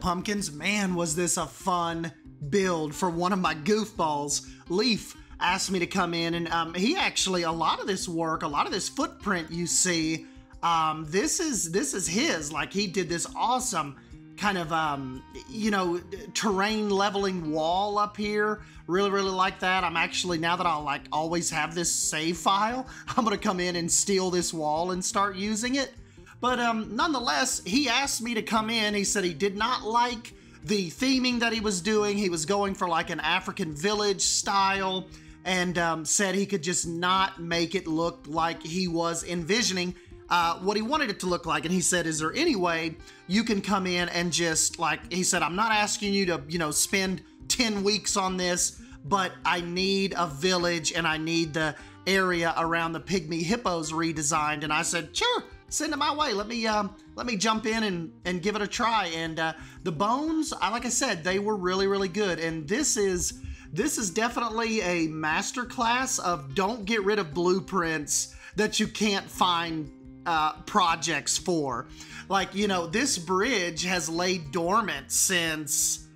pumpkins. Man, was this a fun build for one of my goofballs. Leaf asked me to come in, and um, he actually, a lot of this work, a lot of this footprint you see, um, this is this is his. Like he did this awesome kind of um, you know terrain leveling wall up here. Really, really like that. I'm actually now that I'll like always have this save file, I'm gonna come in and steal this wall and start using it. But um, nonetheless, he asked me to come in. He said he did not like the theming that he was doing. He was going for like an African village style and um, said he could just not make it look like he was envisioning uh, what he wanted it to look like. And he said, Is there any way you can come in and just like, he said, I'm not asking you to, you know, spend 10 weeks on this, but I need a village and I need the area around the pygmy hippos redesigned. And I said, Sure send it my way. Let me um, let me jump in and and give it a try. And uh, the bones, I like I said, they were really really good. And this is this is definitely a master class of don't get rid of blueprints that you can't find uh, projects for. Like you know, this bridge has laid dormant since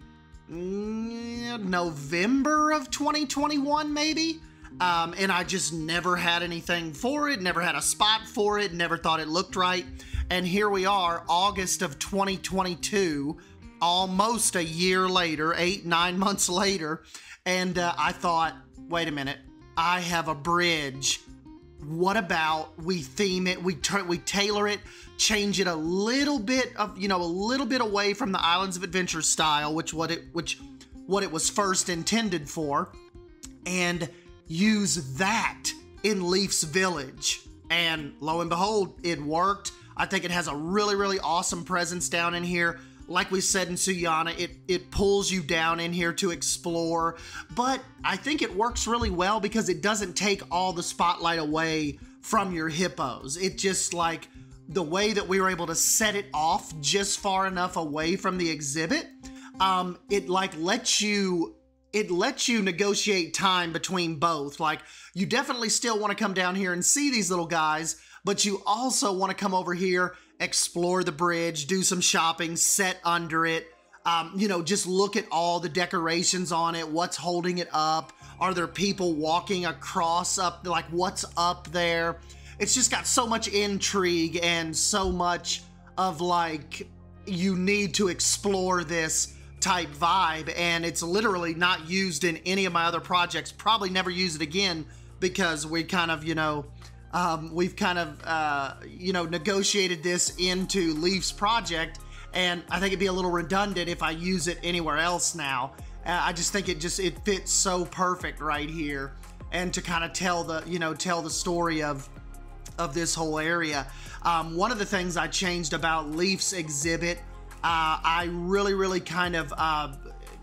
mm, November of 2021, maybe. Um, and I just never had anything for it, never had a spot for it, never thought it looked right. And here we are, August of 2022, almost a year later, eight, nine months later. And uh, I thought, wait a minute, I have a bridge. What about we theme it, we, t- we tailor it, change it a little bit of, you know, a little bit away from the Islands of Adventure style, which what it, which, what it was first intended for. And use that in Leaf's Village. And lo and behold, it worked. I think it has a really, really awesome presence down in here. Like we said in Suyana, it, it pulls you down in here to explore. But I think it works really well because it doesn't take all the spotlight away from your hippos. It just like the way that we were able to set it off just far enough away from the exhibit, um, it like lets you it lets you negotiate time between both. Like, you definitely still want to come down here and see these little guys, but you also want to come over here, explore the bridge, do some shopping, set under it. Um, you know, just look at all the decorations on it, what's holding it up. Are there people walking across up, like, what's up there? It's just got so much intrigue and so much of like, you need to explore this type vibe, and it's literally not used in any of my other projects. Probably never use it again because we kind of, you know, um, we've kind of, uh, you know, negotiated this into Leaf's project, and I think it'd be a little redundant if I use it anywhere else now. Uh, I just think it just it fits so perfect right here, and to kind of tell the, you know, tell the story of of this whole area. Um, one of the things I changed about Leaf's exhibit uh, I really, really kind of uh,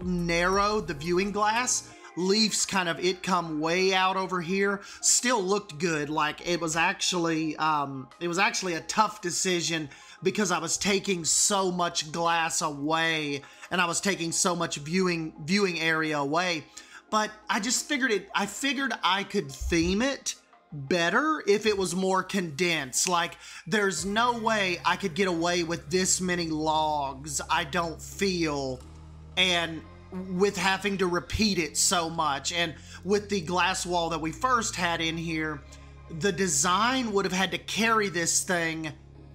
narrowed the viewing glass. Leafs kind of it come way out over here. Still looked good. Like it was actually um, it was actually a tough decision because I was taking so much glass away and I was taking so much viewing viewing area away. But I just figured it. I figured I could theme it better if it was more condensed. Like, there's no way I could get away with this many logs, I don't feel, and with having to repeat it so much. And with the glass wall that we first had in here, the design would have had to carry this thing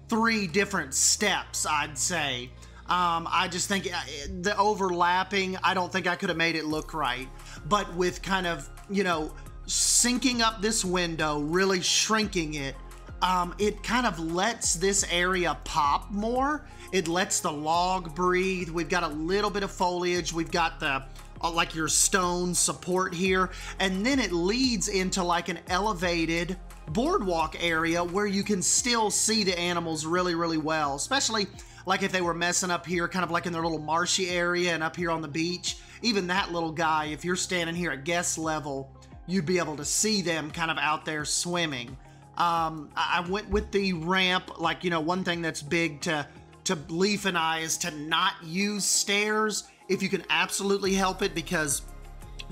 three different steps, I'd say. Um, I just think uh, the overlapping, I don't think I could have made it look right. But with kind of, you know, syncing up this window, really shrinking it, um, it kind of lets this area pop more. It lets the log breathe. We've got a little bit of foliage. We've got the uh, like your stone support here. And then it leads into like an elevated boardwalk area where you can still see the animals really, really well, especially like if they were messing up here, kind of like in their little marshy area and up here on the beach. Even that little guy, if you're standing here at guest level, you'd be able to see them kind of out there swimming. Um, I went with the ramp, like, you know, one thing that's big to, to Leaf and I is to not use stairs if you can absolutely help it because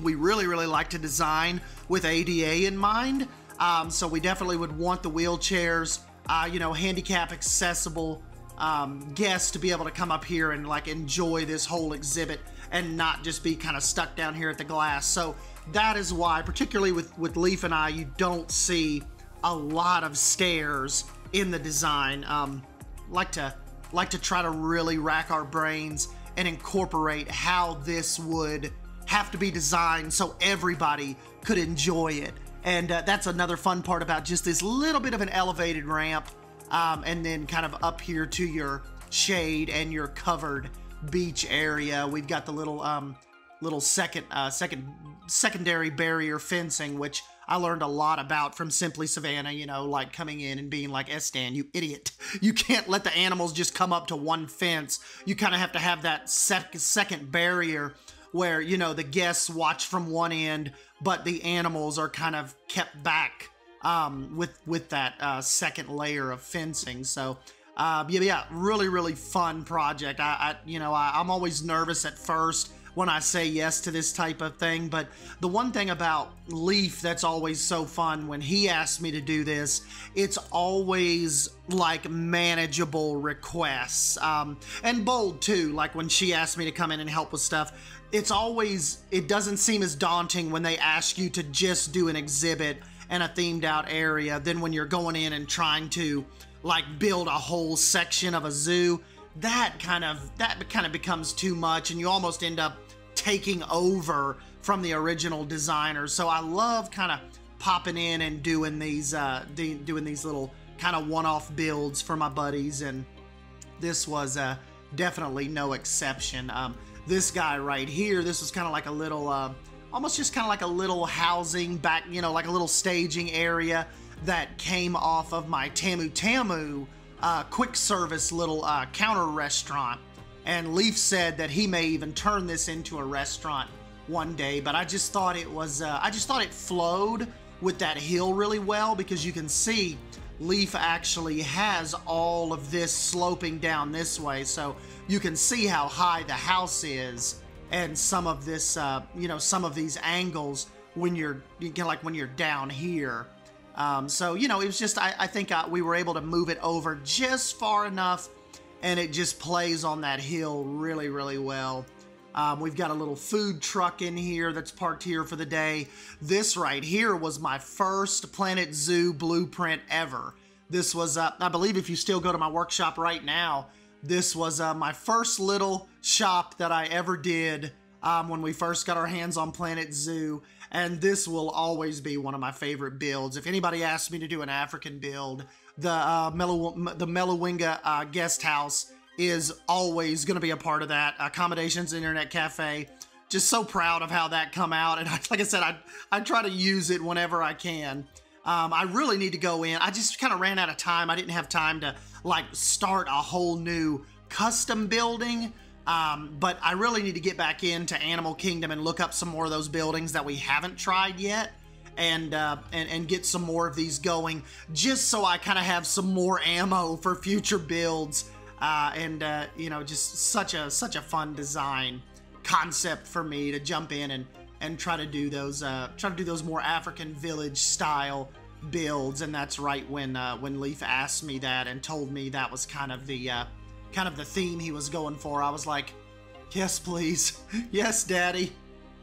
we really, really like to design with ADA in mind. Um, so we definitely would want the wheelchairs, uh, you know, handicap accessible um, guests to be able to come up here and like enjoy this whole exhibit and not just be kind of stuck down here at the glass. So that is why, particularly with with Leaf and I, you don't see a lot of stairs in the design. Um, like to like to try to really rack our brains and incorporate how this would have to be designed so everybody could enjoy it. And uh, that's another fun part about just this little bit of an elevated ramp, um, and then kind of up here to your shade and your covered beach area. We've got the little um, little second uh, second secondary barrier fencing, which I learned a lot about from Simply Savannah, you know, like coming in and being like, Sdan, you idiot. You can't let the animals just come up to one fence. You kind of have to have that sec- second barrier where, you know, the guests watch from one end, but the animals are kind of kept back um, with, with that uh, second layer of fencing. So, uh, yeah, yeah, really, really fun project. I, I you know, I, I'm always nervous at first when I say yes to this type of thing. But the one thing about Leaf that's always so fun when he asks me to do this, it's always like manageable requests. Um, and bold too, like when she asked me to come in and help with stuff. It's always, it doesn't seem as daunting when they ask you to just do an exhibit and a themed out area than when you're going in and trying to like build a whole section of a zoo that kind of that kind of becomes too much and you almost end up taking over from the original designer. So I love kind of popping in and doing these uh, doing these little kind of one-off builds for my buddies, and this was uh, definitely no exception. Um, this guy right here, this was kind of like a little, uh, almost just kind of like a little housing back, you know, like a little staging area that came off of my Tamu Tamu uh, quick service little uh, counter restaurant and Leaf said that he may even turn this into a restaurant one day. But I just thought it was, uh, I just thought it flowed with that hill really well because you can see Leaf actually has all of this sloping down this way. So you can see how high the house is and some of this, uh, you know, some of these angles when you're, you like when you're down here. Um, so, you know, it was just, I, I think uh, we were able to move it over just far enough and it just plays on that hill really, really well. Um, we've got a little food truck in here that's parked here for the day. This right here was my first Planet Zoo blueprint ever. This was, uh, I believe if you still go to my workshop right now, this was uh, my first little shop that I ever did um, when we first got our hands on Planet Zoo. And this will always be one of my favorite builds. If anybody asks me to do an African build, the uh, Mellow, the Mellowinga uh, guest house is always going to be a part of that. Accommodations Internet Cafe. Just so proud of how that come out, and I, like I said, I I try to use it whenever I can. Um, I really need to go in. I just kind of ran out of time. I didn't have time to like start a whole new custom building. Um, but I really need to get back into Animal Kingdom and look up some more of those buildings that we haven't tried yet and uh, and and get some more of these going, just so I kind of have some more ammo for future builds. Uh, and uh, you know, just such a such a fun design concept for me to jump in and and try to do those uh, try to do those more African village style builds. And that's right when uh, when Leaf asked me that and told me that was kind of the uh, kind of the theme he was going for. I was like, yes, please, yes, Daddy.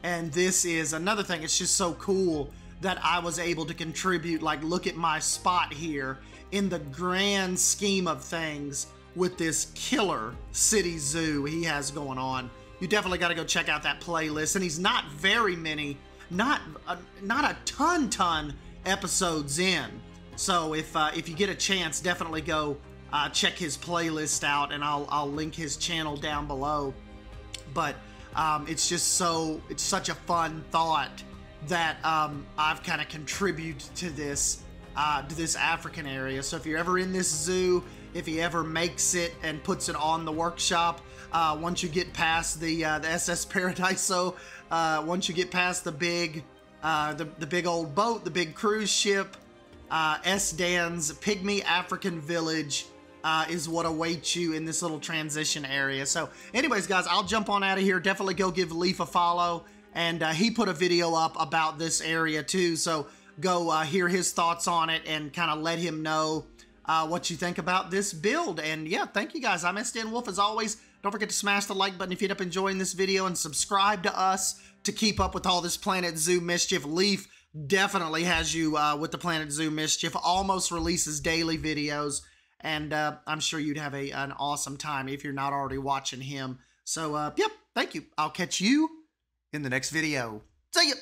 And this is another thing. It's just so cool that I was able to contribute. Like, look at my spot here in the grand scheme of things with this killer city zoo he has going on. You definitely got to go check out that playlist. And he's not very many, not a, not a ton, ton episodes in. So if uh, if you get a chance, definitely go uh, check his playlist out, and I'll I'll link his channel down below. But um, it's just so it's such a fun thought that um, I've kind of contributed to this uh, to this African area. So if you're ever in this zoo, if he ever makes it and puts it on the workshop, uh, once you get past the uh, the SS Paradiso, uh, once you get past the big uh, the the big old boat, the big cruise ship, uh, Dan's Pygmy African Village. Is what awaits you in this little transition area. So, anyways, guys, I'll jump on out of here. Definitely go give Leaf a follow and uh, he put a video up about this area too. So go uh, hear his thoughts on it and kind of let him know uh, what you think about this build. And yeah, thank you guys. I'm Sdanwolf as always. Don't forget to smash the like button if you end up enjoying this video and subscribe to us to keep up with all this Planet Zoo mischief. Leaf definitely has you uh, with the Planet Zoo mischief. Almost releases daily videos. And uh, I'm sure you'd have a, an awesome time if you're not already watching him. So, uh, yep, thank you. I'll catch you in the next video. See ya!